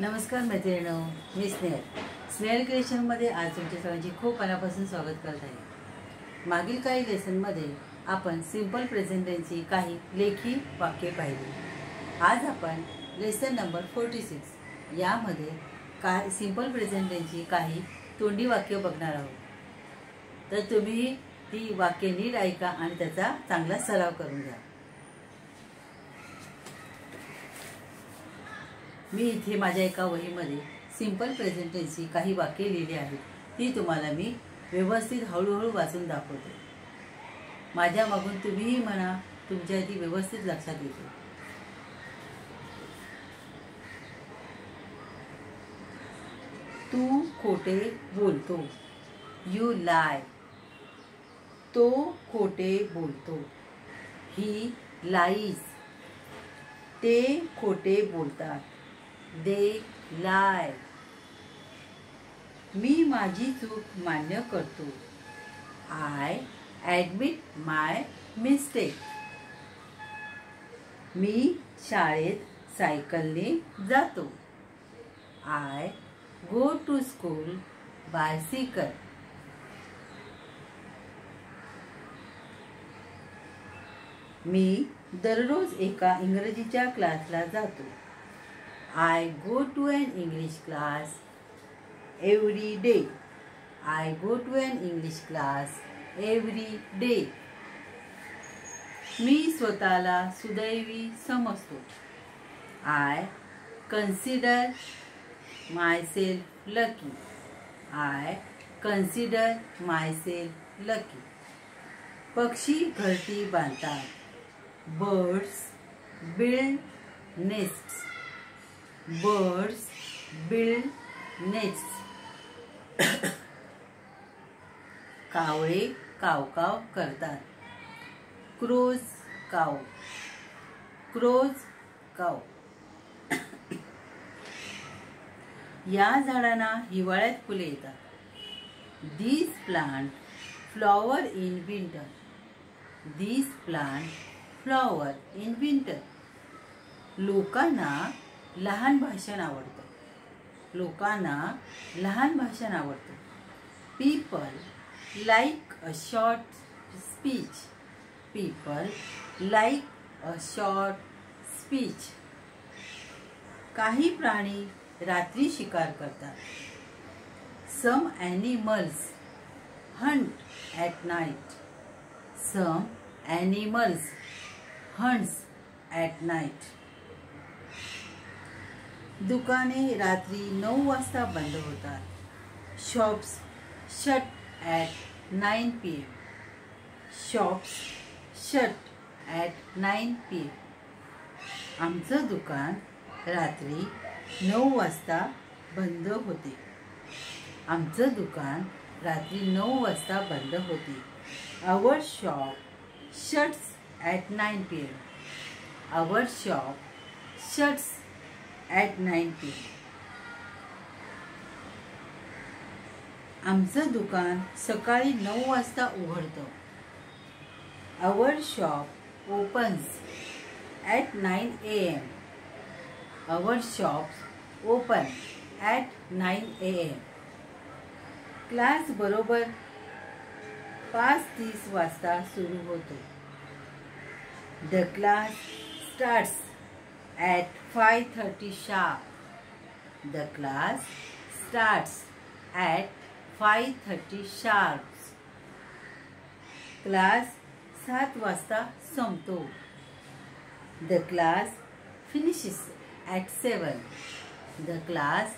नमस्कार मैत्रिणीनो मी स्नेहल. स्नेहल क्रिएशनमध्ये आज तुमच्या सगळ्यांची खूप मनापासून स्वागत करत आहे. मागील काही लेसनमध्ये आपण सिंपल प्रेझेंटेनची काही लेखी वाक्ये पाहिली. आज आपण लेसन नंबर फोर्टी सिक्स यामध्ये काय सिंपल प्रेझेंटेनची काही तोंडी वाक्य बघणार आहोत. तर तुम्ही ती वाक्य नीट ऐका आणि त्याचा चांगला सराव करून घ्या. मी इथे माझ्या एका वहीमध्ये सिंपल प्रेझेंटेशनची काही वाक्ये लिहिली आहेत. ती तुम्हाला मी व्यवस्थित हळूहळू वाचून दाखवते. माझ्या मागून तुम्हीही म्हणा तुमच्या ती व्यवस्थित लक्षात येते. तू खोटे बोलतो. यू लाय तो खोटे बोलतो. ही लाईज ते खोटे बोलतात. दे लाय. मी माझी चूक मान्य करतो. आय ॲडमिट माय मिस्टेक मी शाळेत सायकलने जातो. I go to school bicycle मी दररोज एका इंग्रजीच्या क्लासला जातो. I go to an English class every day I go to an English class every day मी स्वतःला सुदैवी समजतो. I consider my lucky I consider my lucky पक्षी घरटी बांधतात. Birds build nests birds build nests. कावळे कावकाव करतात. क्रोज काव क्रोज काव या झाडांना हिवाळ्यात फुले येतात. These plant flower in winter these plant flower in winter लोकांना लहान भाषण आवडतं. लोकांना लहान भाषण आवडतं. People like a short speech people like a short speech काही प्राणी रात्री शिकार करतात. Some animals hunt at night some animals hunts at night दुकाने रात्री नऊ वाजता बंद होतात. Shops shut at nine P M shops shut at nine P M आमचं दुकान रात्री नऊ वाजता बंद होते. आमचं दुकान रात्री नऊ वाजता बंद होते. Our shop shuts at nine P M our shop shuts at ninety आमचं दुकान सकाळी नऊ वाजता उघडतं. Our shop opens at nine A M our shop open at nine A M class बरोबर पाच तीस वाजता सुरू होतो. The class starts at 5.30 sharp. The class starts at 5.30 sharp. क्लास सात वाजता संपतो. The class finishes at seven the class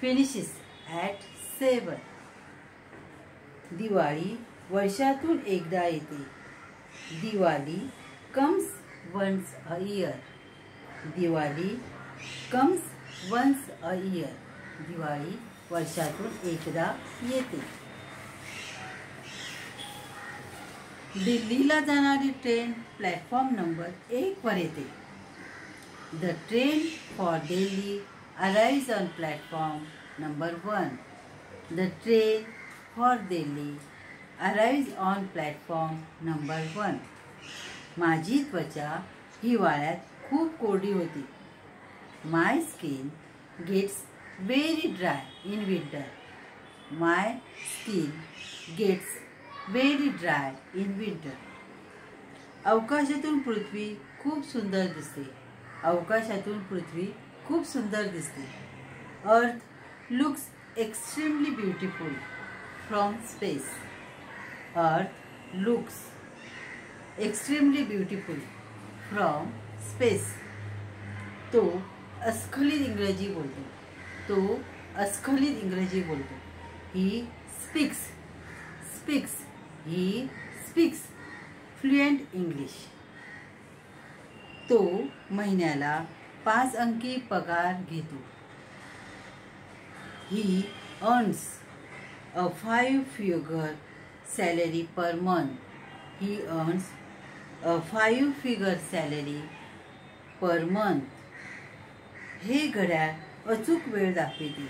finishes at seven Diwali वर्षातून एकदा येते. Diwali comes once a year Diwali comes once a year. Diwali वर्षातून एकदा येते. दिल्लीला जाणारी ट्रेन प्लॅटफॉर्म नंबर एकवर येते. The train for Delhi arrives on platform number one. The train for Delhi arrives on platform number one. माझी त्वचा हिवाळ्यात खूप कोरडी होती. My skin gets very dry in winter my skin gets very dry in winter अवकाशातून पृथ्वी खूप सुंदर दिसते. अवकाशातून पृथ्वी खूप सुंदर दिसते. Earth looks extremely beautiful from space earth looks extremely beautiful from space तो अस्खलित इंग्रजी बोलतो. तो अस्खलित इंग्रजी बोलतो. He speaks speaks he speaks fluent English तो महिन्याला पाच अंकी पगार घेतो. He earns a five figure salary per month he earns a five figure salary per month हे घड्याळ अचूक वेळ दाखविते.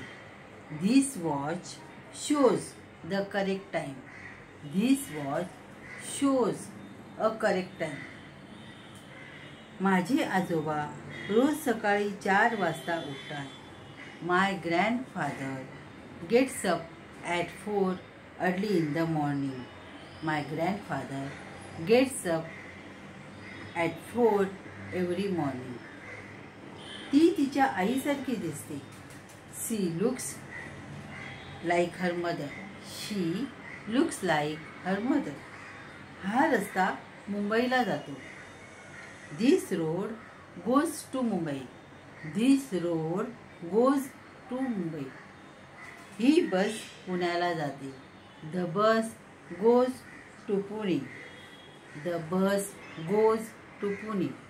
This watch shows the correct time this watch shows a correct time माझे आजोबा रोज सकाळी चार वाजता उठतात. My grandfather gets up at four early in the morning my grandfather gets up at four every morning ती तिच्या आईसारखी दिसते. She looks like her mother she looks like her mother हा रस्ता मुंबईला जातो. This road goes to Mumbai. This road goes to Mumbai. He bus पुण्याला जाते. The bus goes to Pune. The bus goes to Pune.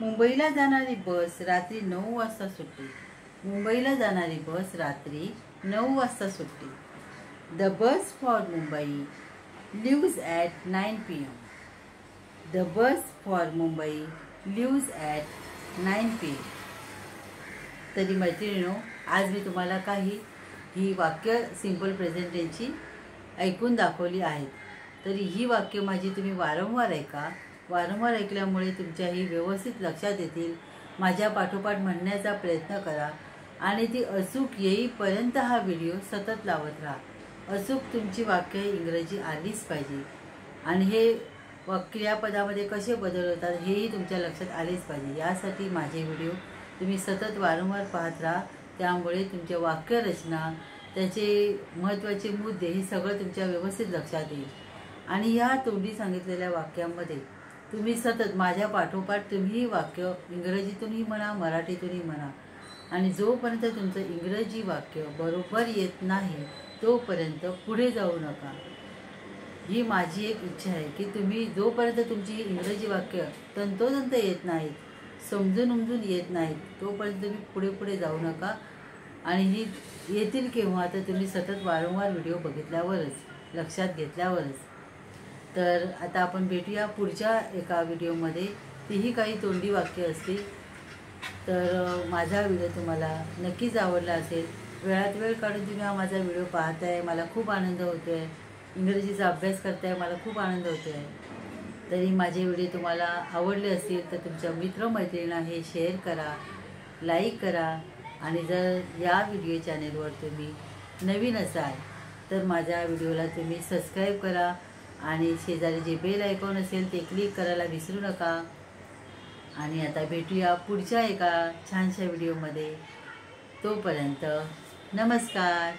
मुंबईला जाणारी बस रात्री नऊ वाजता सुटली मुंबईला जाणारी बस रात्री नऊ वाजता सुटली the bus for Mumbai leaves at nine P M the bus for Mumbai leaves at nine P M तरी मैत्रिणीनो आज मी तुम्हाला काही ही वाक्य सिंपल प्रेझेंटेंची ऐकून दाखवली आहेत. तरी ही वाक्य माझी तुम्ही वारंवार ऐका. वारंवार ऐकल्यामुळे तुमच्याही व्यवस्थित लक्षात येतील. माझ्या पाठोपाठ म्हणण्याचा प्रयत्न करा आणि ती अचूक येईपर्यंत हा व्हिडिओ सतत लावत राहा. अचूक तुमची वाक्य इंग्रजी आलीच पाहिजे. आणि हे व क्रियापदामध्ये कसे बदल होतात हेही तुमच्या लक्षात आलेच पाहिजे. यासाठी माझे व्हिडिओ तुम्ही सतत वारंवार पाहत राहा. त्यामुळे तुमच्या वाक्यरचना त्याचे महत्त्वाचे मुद्दे हे सगळं तुमच्या व्यवस्थित लक्षात येईल. आणि ह्या तोंडी सांगितलेल्या वाक्यामध्ये तुम्ही सतत माझ्या पाठोपाठ तुम्ही वाक्य इंग्रजीतूनही म्हणा मराठीतूनही म्हणा. आणि जोपर्यंत तुमचं इंग्रजी वाक्य बरोबर येत नाही तोपर्यंत पुढे जाऊ नका. ही माझी एक इच्छा आहे की तुम्ही जोपर्यंत तुमची इंग्रजी वाक्य तंतोतंत येत नाहीत समजून उमजून येत नाहीत तोपर्यंत तुम्ही पुढे पुढे जाऊ नका. आणि ही येतील केव्हा तर तुम्ही सतत वारंवार व्हिडिओ बघितल्यावरच लक्षात घेतल्यावरच. तर आता आपण भेटूया पुढच्या एका व्हिडिओमध्ये. तीही काही तोंडी वाक्य असतील. तर माझा व्हिडिओ तुम्हाला नक्कीच आवडला असेल. वेळात वेळ काढून तुम्ही हा माझा व्हिडिओ पाहताय मला खूप आनंद होतो आहे इंग्रजीचा अभ्यास करताय मला खूप आनंद होतो आहे तरी माझे व्हिडिओ तुम्हाला आवडले असतील तर तुमच्या मित्रमैत्रिणींना हे शेअर करा लाईक करा. आणि जर या व्हिडिओ चॅनेलवर तुम्ही नवीन असाल तर माझ्या व्हिडिओला तुम्ही सबस्क्राईब करा. आणि शेजारी जे बेल ऐकून असेल ते क्लिक करायला विसरू नका. आणि आता भेटूया पुढच्या एका छानशा व्हिडिओमध्ये तोपर्यंत नमस्कार.